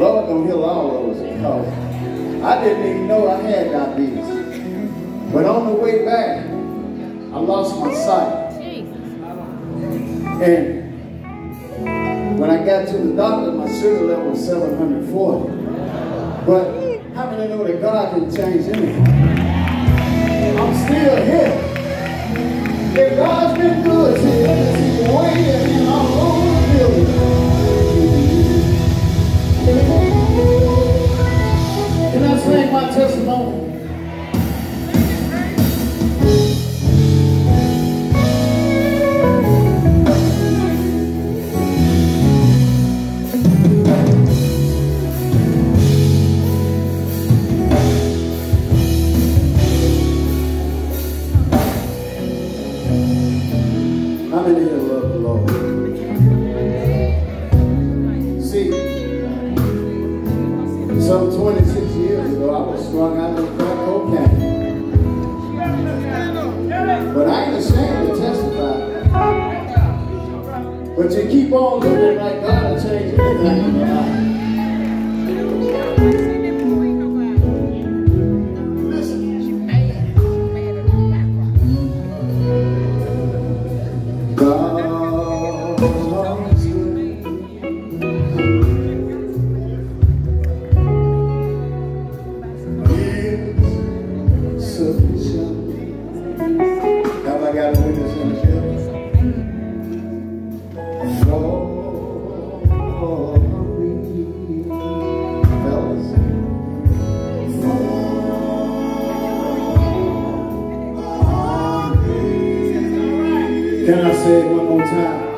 Lord don't heal all us because I didn't even know I had diabetes. But on the way back, I lost my sight. And when I got to the doctor, my sugar level was 740. But how many know that God can change anything? I'm still here. If God's been good testimony. How many you love the Lord? See, 22. I was strung out of crack cocaine. But I ain't ashamed to testify. But you keep on looking like God will change. Can I say it one more time?